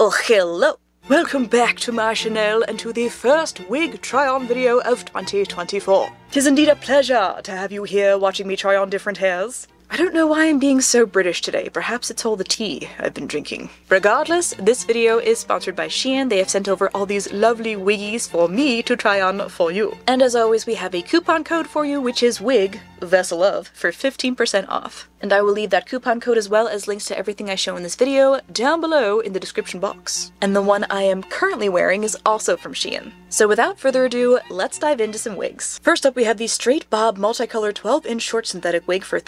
Oh, hello! Welcome back to my channel and to the first wig try-on video of 2024. Tis indeed a pleasure to have you here watching me try on different hairs. I don't know why I'm being so British today. Perhaps it's all the tea I've been drinking. Regardless, this video is sponsored by Shein. They have sent over all these lovely wiggies for me to try on for you. And as always, we have a coupon code for you, which is WIG, Vessel of, for 15% off. And I will leave that coupon code as well as links to everything I show in this video down below in the description box. And the one I am currently wearing is also from Shein. So without further ado, let's dive into some wigs. First up, we have the Straight Bob Multicolor 12-inch short synthetic wig for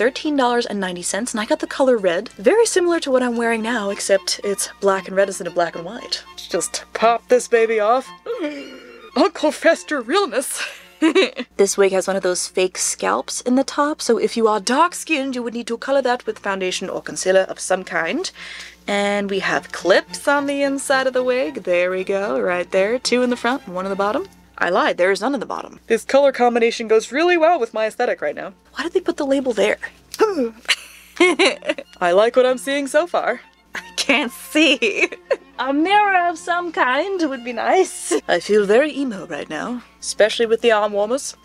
$13.90, and I got the color red. Very similar to what I'm wearing now, except it's black and red instead of black and white. Just pop this baby off. Uncle Fester realness. this wig has one of those fake scalps in the top, so if you are dark skinned, you would need to color that with foundation or concealer of some kind. And we have clips on the inside of the wig. There we go, right there. Two in the front and one in the bottom. I lied, there is none in the bottom. This color combination goes really well with my aesthetic right now. Why did they put the label there? I like what I'm seeing so far. I can't see. A mirror of some kind would be nice. I feel very emo right now, especially with the arm warmers.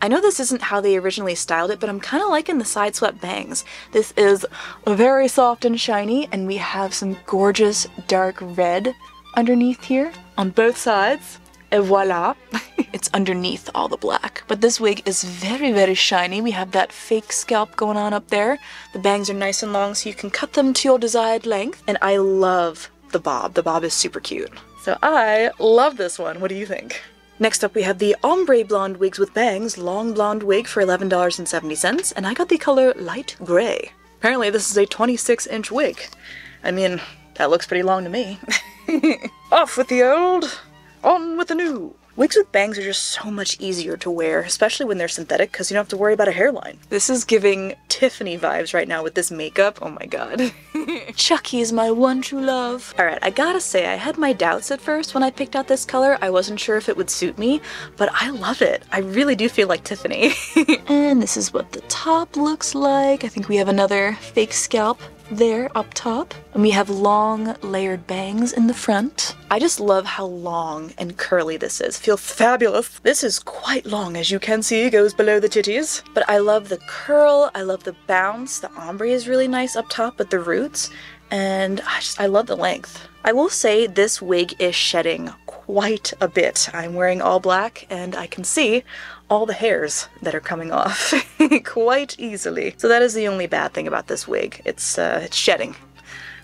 I know this isn't how they originally styled it, but I'm kind of liking the side swept bangs. This is very soft and shiny, and we have some gorgeous dark red underneath here on both sides. Et voila! it's underneath all the black. But this wig is very, very shiny. We have that fake scalp going on up there. The bangs are nice and long so you can cut them to your desired length. And I love the bob. The bob is super cute. So I love this one. What do you think? Next up we have the ombre blonde wigs with bangs, long blonde wig for $11.70, and I got the color light gray. Apparently this is a 26 inch wig. I mean, that looks pretty long to me. Off with the old, on with the new. Wigs with bangs are just so much easier to wear, especially when they're synthetic, because you don't have to worry about a hairline. This is giving Tiffany vibes right now with this makeup. Oh my god. Chucky is my one true love. Alright, I gotta say, I had my doubts at first when I picked out this color. I wasn't sure if it would suit me, but I love it. I really do feel like Tiffany. and this is what the top looks like. I think we have another fake scalp there up top. And we have long layered bangs in the front. I just love how long and curly this is. Feels fabulous. This is quite long as you can see, goes below the titties. But I love the curl, I love the bounce. The ombre is really nice up top with the roots. And I just, I love the length. I will say this wig is shedding quite a bit. I'm wearing all black and I can see all the hairs that are coming off quite easily. So that is the only bad thing about this wig. It's, uh, it's shedding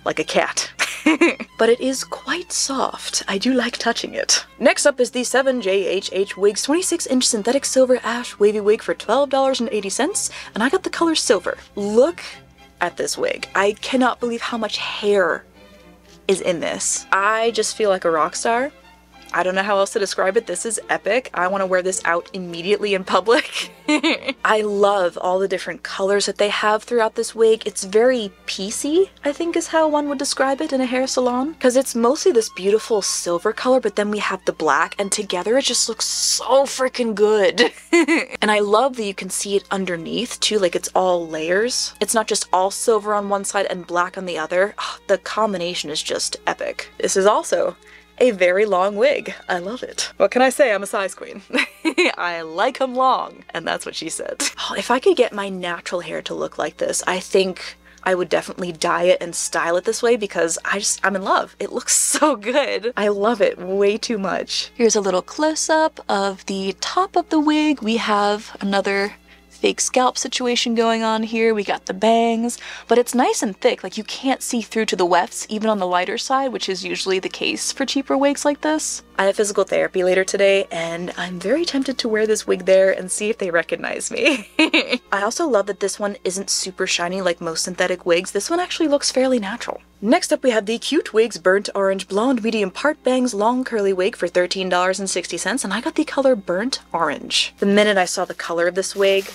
like a cat. but it is quite soft. I do like touching it. Next up is the 7JHH Wigs 26 inch synthetic silver ash wavy wig for $12.80 and I got the color silver. Look at this wig. I cannot believe how much hair is in this. I just feel like a rock star. I don't know how else to describe it. This is epic. I want to wear this out immediately in public. I love all the different colors that they have throughout this wig. It's very piecey, I think is how one would describe it in a hair salon. Because it's mostly this beautiful silver color, but then we have the black, and together it just looks so freaking good. and I love that you can see it underneath too, like it's all layers. It's not just all silver on one side and black on the other. Oh, the combination is just epic. This is also a very long wig. I love it. What can I say? I'm a size queen. I like them long. And that's what she said. Oh, if I could get my natural hair to look like this, I think I would definitely dye it and style it this way because I just, I'm in love. It looks so good. I love it way too much. Here's a little close up of the top of the wig. We have another fake scalp situation going on here. We got the bangs, but it's nice and thick. Like you can't see through to the wefts, even on the lighter side, which is usually the case for cheaper wigs like this. I have physical therapy later today, and I'm very tempted to wear this wig there and see if they recognize me. I also love that this one isn't super shiny like most synthetic wigs. This one actually looks fairly natural. Next up we have the Cute Wigs Burnt Orange Blonde Medium Part Bangs Long Curly Wig for $13.60 and I got the color Burnt Orange. The minute I saw the color of this wig,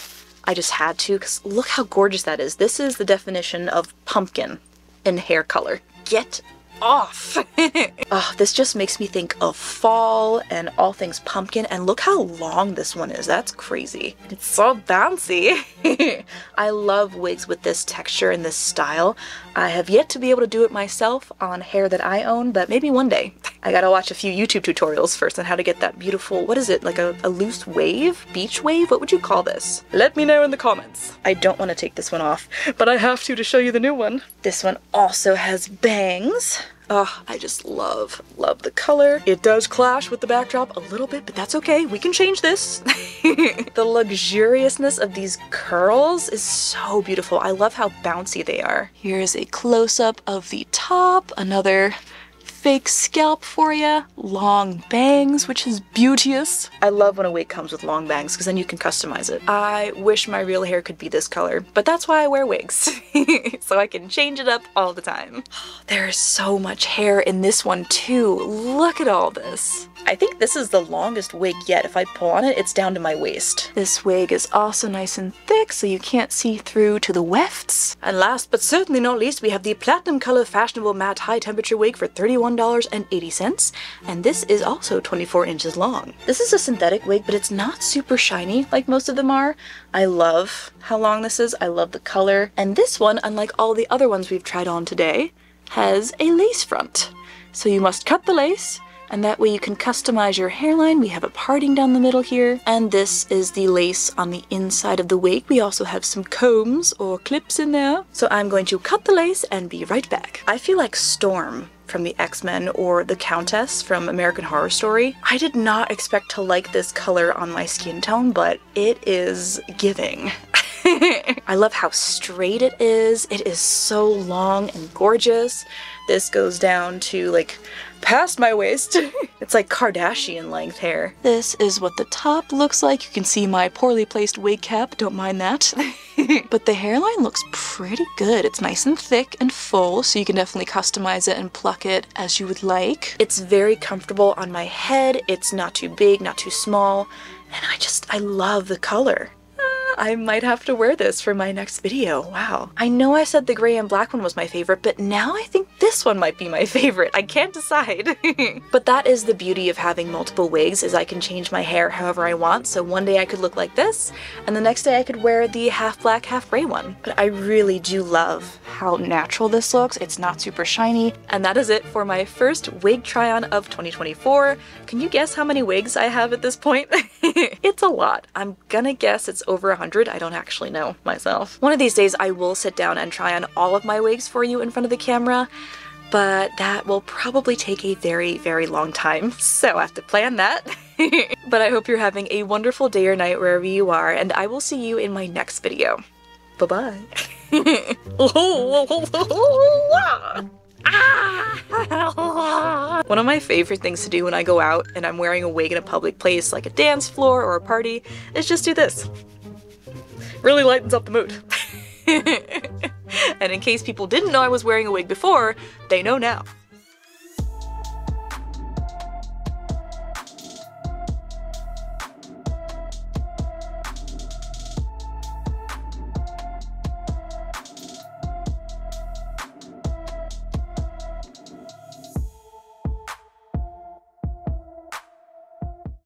I just had to because look how gorgeous that is. This is the definition of pumpkin in hair color. Get off. oh, this just makes me think of fall and all things pumpkin and look how long this one is. That's crazy. It's so bouncy. I love wigs with this texture and this style. I have yet to be able to do it myself on hair that I own, but maybe one day. I gotta watch a few YouTube tutorials first on how to get that beautiful, what is it, like a, a loose wave? Beach wave? What would you call this? Let me know in the comments. I don't want to take this one off, but I have to to show you the new one. This one also has bangs. Oh, I just love, love the color. It does clash with the backdrop a little bit, but that's okay. We can change this. the luxuriousness of these curls is so beautiful. I love how bouncy they are. Here's a close-up of the top, another fake scalp for you, long bangs, which is beauteous. I love when a wig comes with long bangs because then you can customize it. I wish my real hair could be this color, but that's why I wear wigs, so I can change it up all the time. There's so much hair in this one too. Look at all this. I think this is the longest wig yet. If I pull on it, it's down to my waist. This wig is also nice and thick, so you can't see through to the wefts. And last but certainly not least, we have the Platinum Color Fashionable Matte High Temperature Wig for $31.80, and this is also 24 inches long. This is a synthetic wig, but it's not super shiny like most of them are. I love how long this is. I love the color. And this one, unlike all the other ones we've tried on today, has a lace front. So you must cut the lace, and that way you can customize your hairline. We have a parting down the middle here, and this is the lace on the inside of the wig. We also have some combs or clips in there. So I'm going to cut the lace and be right back. I feel like Storm from the X-Men or the Countess from American Horror Story. I did not expect to like this color on my skin tone, but it is giving. I love how straight it is. It is so long and gorgeous. This goes down to like past my waist. it's like Kardashian length hair. This is what the top looks like. You can see my poorly placed wig cap, don't mind that. but the hairline looks pretty good. It's nice and thick and full, so you can definitely customize it and pluck it as you would like. It's very comfortable on my head. It's not too big, not too small. And I just, I love the color. I might have to wear this for my next video. Wow. I know I said the gray and black one was my favorite, but now I think this one might be my favorite. I can't decide. but that is the beauty of having multiple wigs is I can change my hair however I want. So one day I could look like this, and the next day I could wear the half black, half gray one. But I really do love how natural this looks. It's not super shiny. And that is it for my first wig try on of 2024. Can you guess how many wigs I have at this point? it's a lot. I'm gonna guess it's over 100 100. I don't actually know myself. One of these days I will sit down and try on all of my wigs for you in front of the camera, but that will probably take a very, very long time, so I have to plan that. but I hope you're having a wonderful day or night wherever you are, and I will see you in my next video. Bye-bye. One of my favorite things to do when I go out and I'm wearing a wig in a public place like a dance floor or a party is just do this really lightens up the mood. and in case people didn't know I was wearing a wig before, they know now.